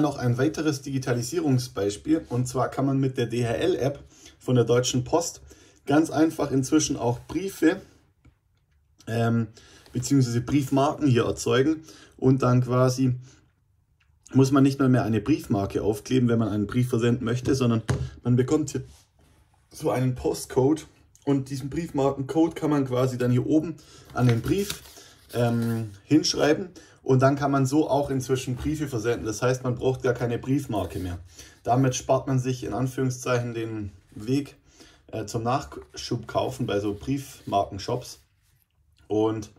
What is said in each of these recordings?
Noch ein weiteres Digitalisierungsbeispiel. Und zwar kann man mit der DHL-App von der Deutschen Post ganz einfach inzwischen auch Briefe ähm, bzw. Briefmarken hier erzeugen. Und dann quasi muss man nicht mal mehr eine Briefmarke aufkleben, wenn man einen Brief versenden möchte, sondern man bekommt hier so einen Postcode. Und diesen Briefmarkencode kann man quasi dann hier oben an den Brief ähm, hinschreiben und dann kann man so auch inzwischen Briefe versenden. Das heißt, man braucht gar keine Briefmarke mehr. Damit spart man sich in Anführungszeichen den Weg äh, zum Nachschub kaufen bei so Briefmarkenshops und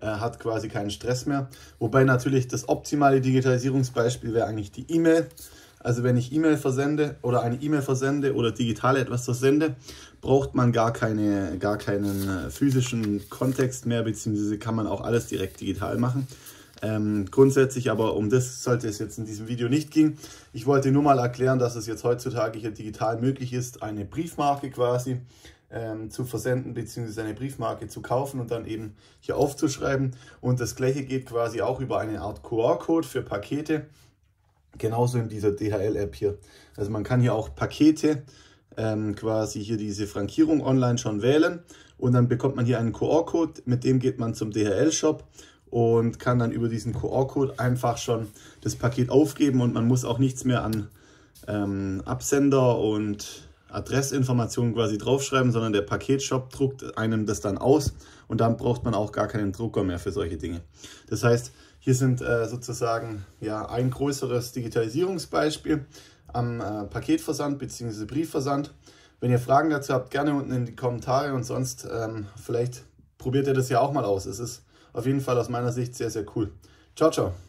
äh, hat quasi keinen Stress mehr. Wobei natürlich das optimale Digitalisierungsbeispiel wäre eigentlich die E-Mail. Also wenn ich E-Mail versende oder eine E-Mail versende oder digital etwas versende, braucht man gar, keine, gar keinen äh, physischen Kontext mehr, beziehungsweise kann man auch alles direkt digital machen. Ähm, grundsätzlich aber um das sollte es jetzt in diesem Video nicht gehen. Ich wollte nur mal erklären, dass es jetzt heutzutage hier digital möglich ist, eine Briefmarke quasi ähm, zu versenden bzw. eine Briefmarke zu kaufen und dann eben hier aufzuschreiben. Und das gleiche geht quasi auch über eine Art QR-Code für Pakete. Genauso in dieser DHL-App hier. Also man kann hier auch Pakete ähm, quasi hier diese Frankierung online schon wählen und dann bekommt man hier einen QR-Code, mit dem geht man zum DHL-Shop und kann dann über diesen QR-Code einfach schon das Paket aufgeben und man muss auch nichts mehr an ähm, Absender und Adressinformationen quasi draufschreiben, sondern der Paketshop druckt einem das dann aus und dann braucht man auch gar keinen Drucker mehr für solche Dinge. Das heißt, hier sind äh, sozusagen ja, ein größeres Digitalisierungsbeispiel am äh, Paketversand bzw. Briefversand. Wenn ihr Fragen dazu habt, gerne unten in die Kommentare und sonst ähm, vielleicht probiert ihr das ja auch mal aus. Es ist auf jeden Fall aus meiner Sicht sehr, sehr cool. Ciao, ciao.